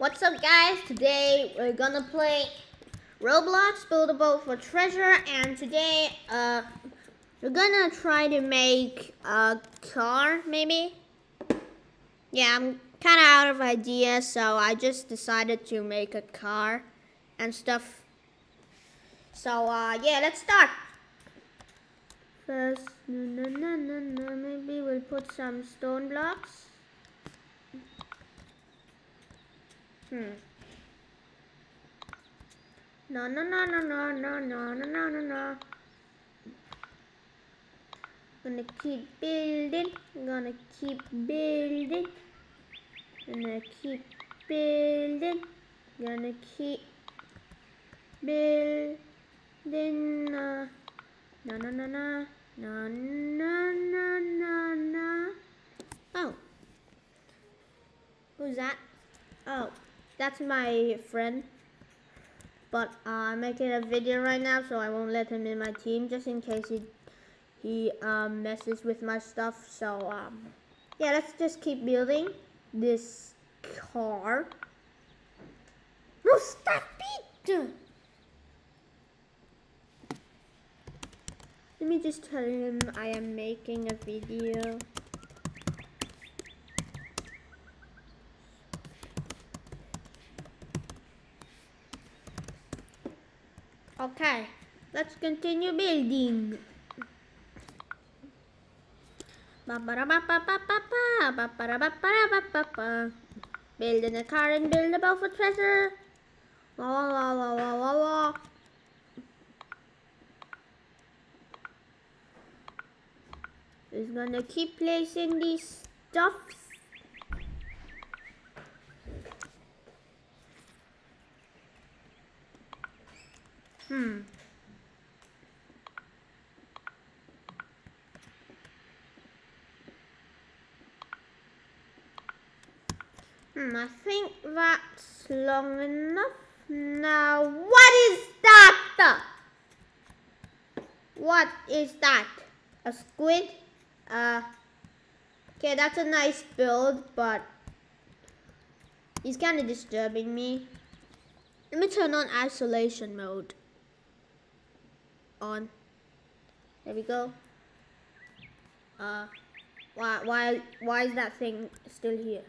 What's up guys? Today we're gonna play Roblox Build a Boat for Treasure and today uh, we're gonna try to make a car maybe? Yeah, I'm kinda out of ideas so I just decided to make a car and stuff. So uh, yeah, let's start. First, no, no, no, no, no, maybe we'll put some stone blocks. Hmm. No, no, no, no, no, no, no, no, no, no, no. Gonna keep building. Gonna keep building. Gonna keep building. Gonna keep building. Uh, no, no, no, no. No, no, no, no, no. Oh. Who's that? Oh. That's my friend. But uh, I'm making a video right now, so I won't let him in my team, just in case he he um, messes with my stuff. So um, yeah, let's just keep building this car. No, stop it! Let me just tell him I am making a video. Okay, let's continue building. Building a car and build a boat for treasure. La la la la la la. He's gonna keep placing these stuffs Hmm. Hmm, I think that's long enough. Now, what is that? What is that? A squid? Uh, okay, that's a nice build, but he's kind of disturbing me. Let me turn on isolation mode on. There we go. Uh, why, why, why is that thing still here?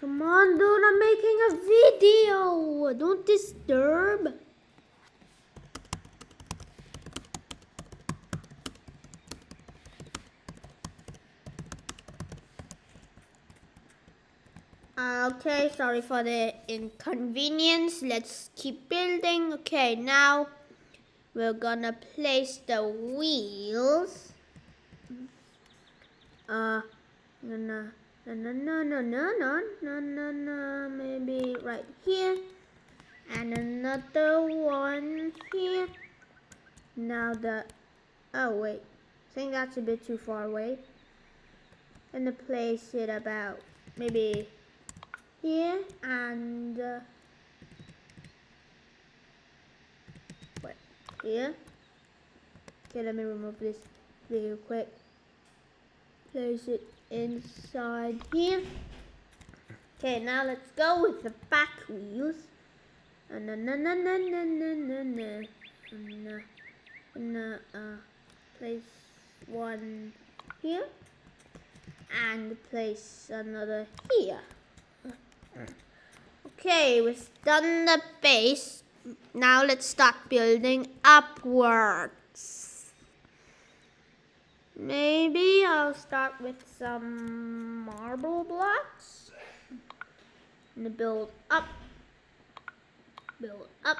Come on, dude, I'm making a video. Don't disturb. Okay, sorry for the inconvenience. Let's keep building. Okay, now we're gonna place the wheels. Uh, no, no, no, no, no, no, no, no, no, no, maybe right here. And another one here. Now the, oh wait, I think that's a bit too far away. And to place it about maybe here and uh, what here okay let me remove this real quick place it inside here okay now let's go with the back wheels uh, na na na na na na na na na na uh place one here and place another here Okay, we've done the base. Now let's start building upwards. Maybe I'll start with some marble blocks. And build up. Build up.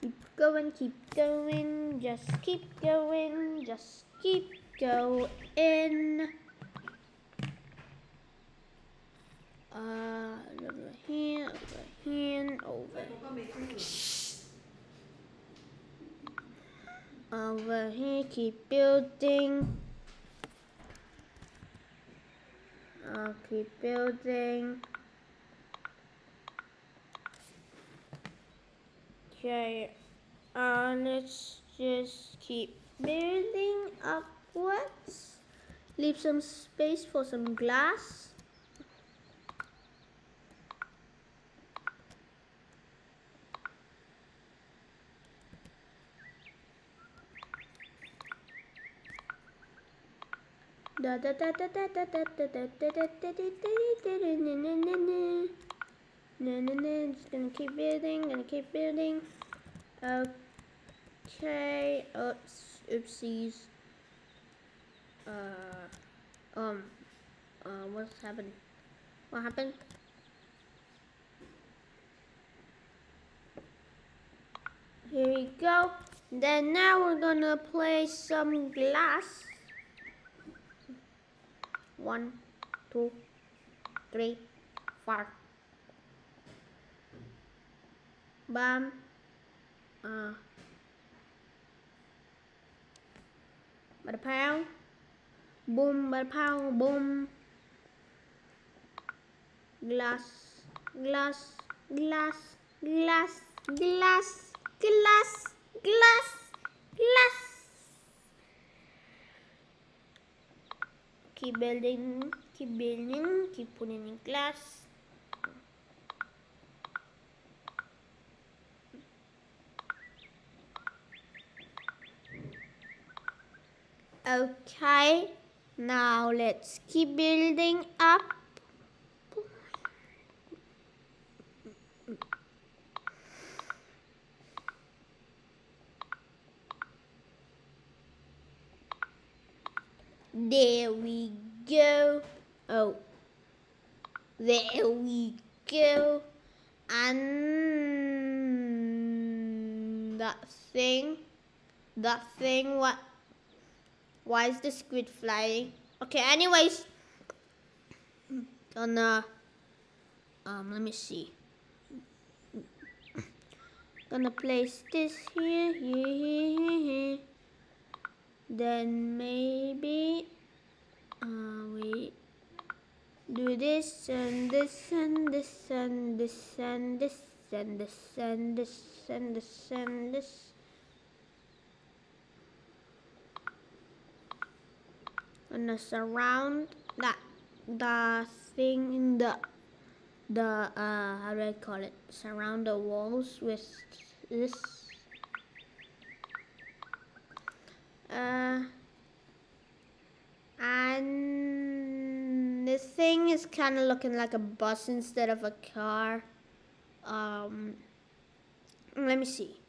Keep going, keep going, just keep going, just keep going. Uh, over here, over here, over. Over here, keep building. I'll keep building. Okay, uh, let's just keep building upwards. Leave some space for some glass. Da da da da da da da da da da da da da da No, no, no, just gonna keep building, gonna keep building. Okay, oops, oopsies. Uh, um, uh, what's happened? What happened? Here we go. Then now we're gonna place some glass. One, two, three, four. Bam. Uh. Boom, pow, boom. Glass, glass, glass, glass, glass, glass, glass, glass. Keep building, keep building, keep putting in glass. Okay, now let's keep building up. There we go. Oh, there we go. And that thing, that thing, what? Why is the squid flying? Okay, anyways, gonna, um, let me see. Gonna place this here, here, here, here. Then maybe, uh, we do this and this and this and this and this and this and this and this and this. Gonna surround that the thing in the the uh how do I call it? Surround the walls with this uh, and this thing is kind of looking like a bus instead of a car. Um, let me see.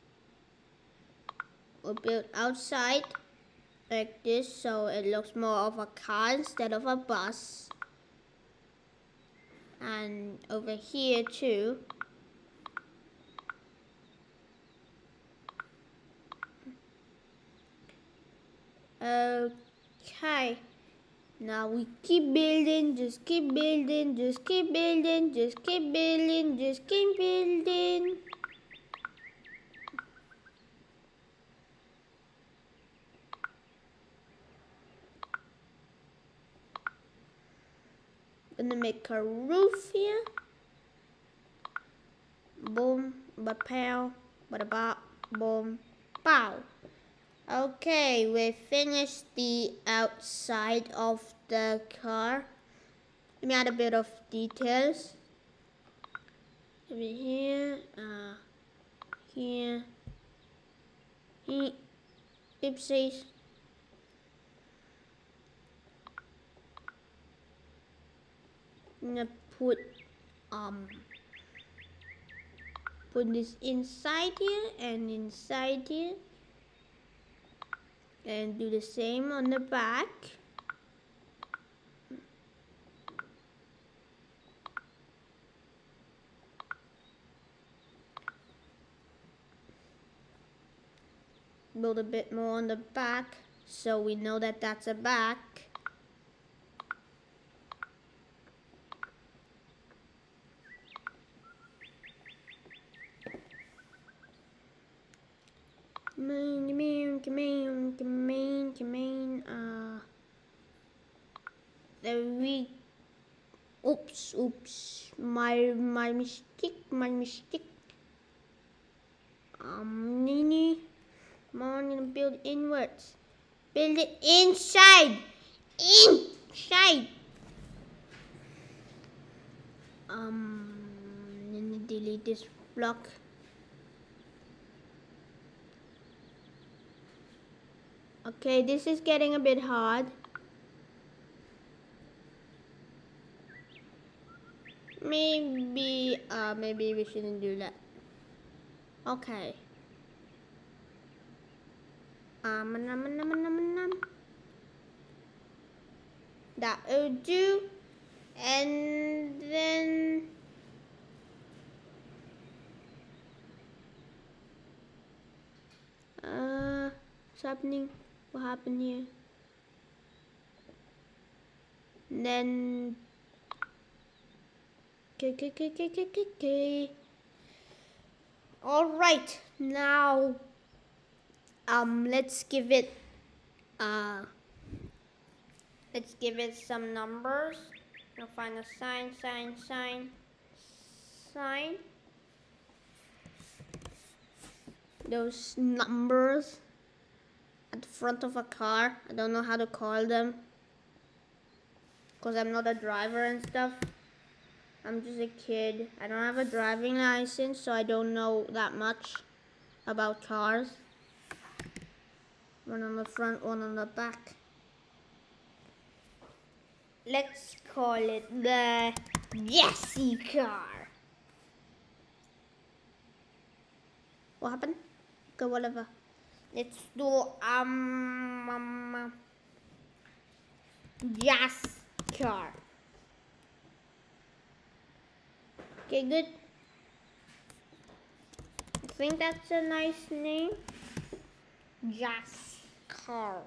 We'll build outside like this so it looks more of a car instead of a bus. And over here too. Okay. Now we keep building, just keep building, just keep building, just keep building, just keep building. Gonna make a roof here. Boom, ba pow, ba bop, boom, pow. Okay, we finished the outside of the car. Let me add a bit of details. Over here, uh, here, here, oopsies. I'm gonna put, um, put this inside here and inside here and do the same on the back. Build a bit more on the back so we know that that's a back Come on, come on, come on, come on, come on. Uh, we. Oops, oops. My my mistake, my mistake. Um, Nini, come on, gonna build inwards. Build it inside. Inside. Um, Nini, delete this block. Okay, this is getting a bit hard. Maybe, uh, maybe we shouldn't do that. Okay. Um, num, num, num, num. That will do. And then... Uh, what's happening? What happened here? Then Okay, okay, okay, okay, okay. All right, now, um, let's give it, uh, let's give it some numbers. We'll find a sign, sign, sign, sign. Those numbers at the front of a car. I don't know how to call them because I'm not a driver and stuff. I'm just a kid. I don't have a driving license, so I don't know that much about cars. One on the front, one on the back. Let's call it the Jesse car. What happened? Go whatever. Let's do um, um, um Jazz car. Okay, good. I think that's a nice name. Jazz car.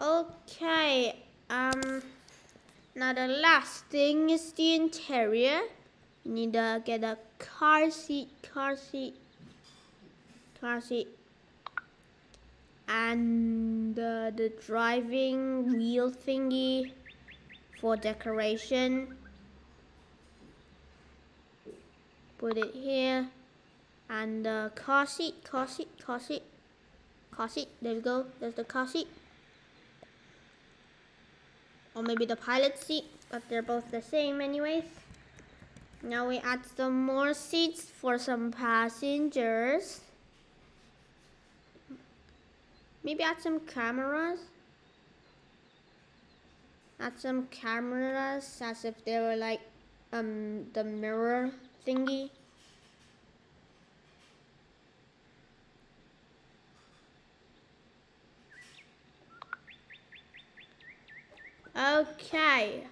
Okay, um, now the last thing is the interior. You need to get a car seat, car seat, car seat, and uh, the driving wheel thingy for decoration. Put it here. And the car seat car seat car seat. Car seat there we go. There's the car seat. Or maybe the pilot seat but they're both the same anyways. Now we add some more seats for some passengers. Maybe add some cameras. Add some cameras as if they were like um the mirror thingy. Okay.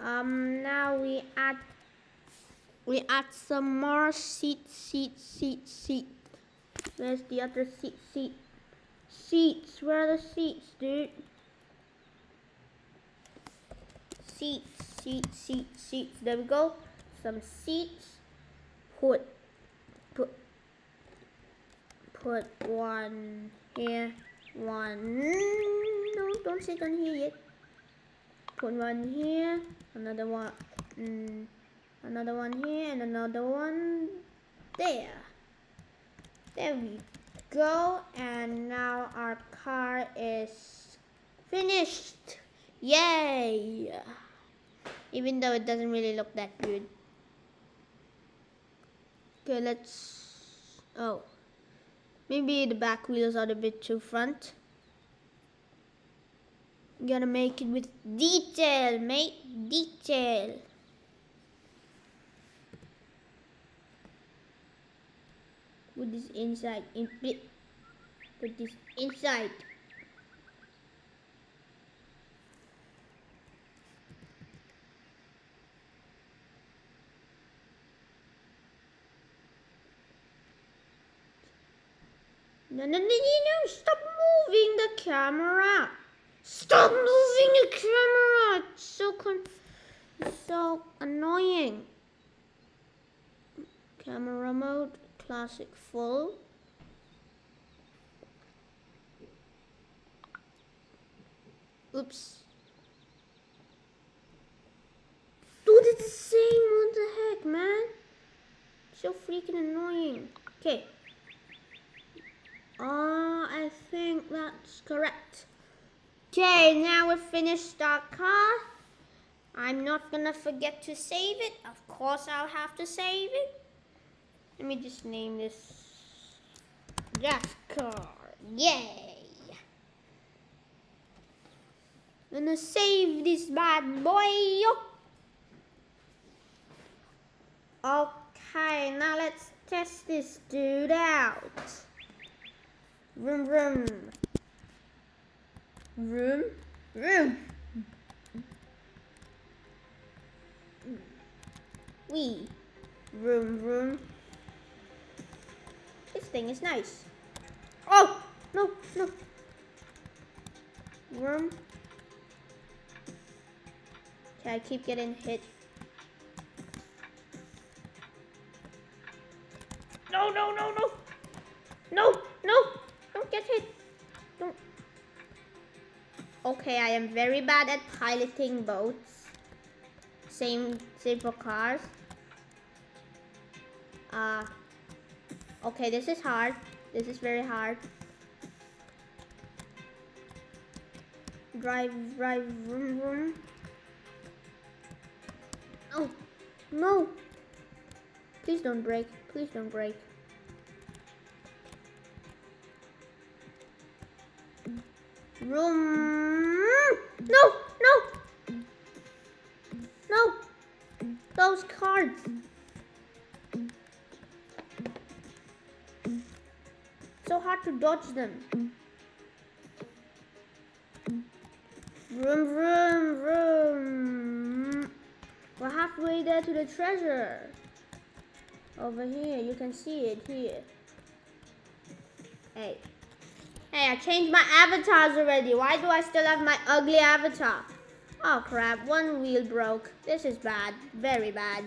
Um, now we add, we add some more seat, seat, seat, seat. Where's the other seat, seat? Seats, where are the seats, dude? Seats seats, seats, seats. There we go. Some seats. Put, put, put one here, one. No, don't sit on here yet. Put one here, another one, mm, another one here, and another one there. There we go. And now our car is finished. Yay! Even though it doesn't really look that good. Okay, let's, oh, maybe the back wheels are a bit too front. gotta make it with detail, mate, detail. Put this inside, in, put this inside. No, no, no, no, stop moving the camera. Stop moving the camera. It's so con so annoying. Camera mode, classic full. Oops. Dude, it's the same. What the heck, man? So freaking annoying. Okay. Uh, I think that's correct. Okay, now we've finished our car. I'm not gonna forget to save it. Of course I'll have to save it. Let me just name this Jazz car. Yay! Gonna save this bad boy. Okay, now let's test this dude out. Vroom room. Room, room. Wee. Vroom vroom. This thing is nice. Oh! No, no. Room. Okay, I keep getting hit. No, no, no, no. No, Okay, I am very bad at piloting boats. Same, same for cars. Uh, okay, this is hard. This is very hard. Drive, drive, vroom, vroom. Oh, no. Please don't break. Please don't break. Room. No, no. No. Those cards. So hard to dodge them. Vroom, vroom, vroom. We're halfway there to the treasure. Over here, you can see it here. Hey. Hey, I changed my avatars already. Why do I still have my ugly avatar? Oh crap, one wheel broke. This is bad, very bad.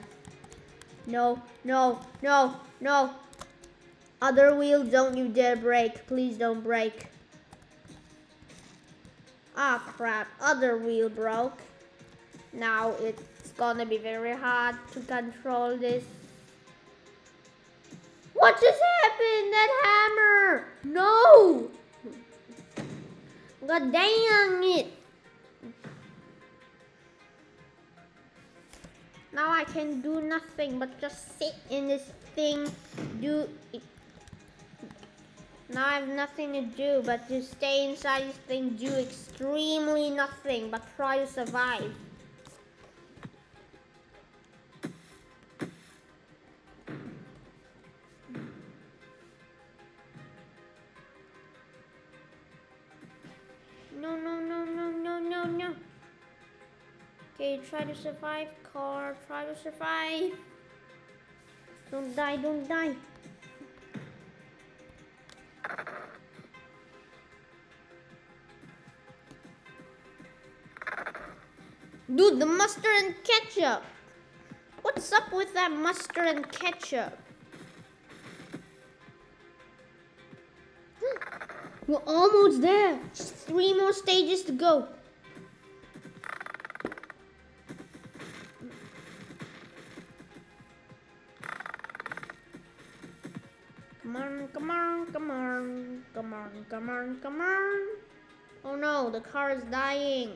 No, no, no, no. Other wheel, don't you dare break. Please don't break. Ah oh, crap, other wheel broke. Now it's gonna be very hard to control this. What just happened? That hammer! No! God dang it! Now I can do nothing but just sit in this thing, do it. Now I have nothing to do but to stay inside this thing, do extremely nothing but try to survive. Try to survive, car. Try to survive. Don't die, don't die. Dude, the mustard and ketchup. What's up with that mustard and ketchup? We're almost there. Just three more stages to go. Come on, come on. Oh no, the car is dying.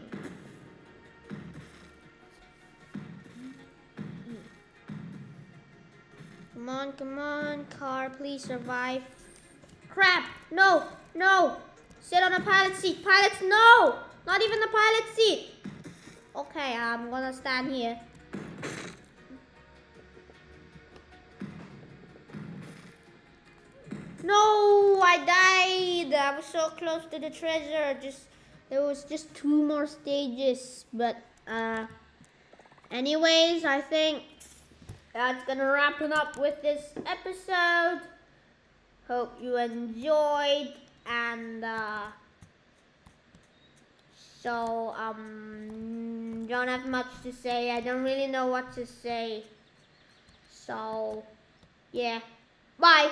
Come on, come on, car, please survive. Crap, no, no. Sit on the pilot seat. Pilots, no. Not even the pilot seat. Okay, I'm gonna stand here. No, I died. I was so close to the treasure. Just there was just two more stages, but uh, anyways, I think that's gonna wrap it up with this episode. Hope you enjoyed and uh, so um don't have much to say. I don't really know what to say. So yeah. Bye.